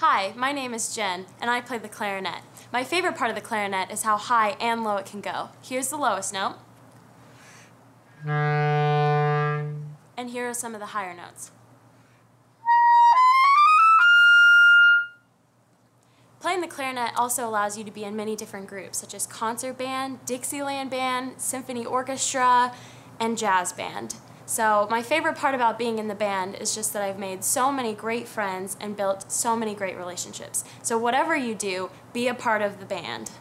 Hi, my name is Jen, and I play the clarinet. My favorite part of the clarinet is how high and low it can go. Here's the lowest note. And here are some of the higher notes. Playing the clarinet also allows you to be in many different groups, such as concert band, Dixieland band, symphony orchestra, and jazz band. So my favorite part about being in the band is just that I've made so many great friends and built so many great relationships. So whatever you do, be a part of the band.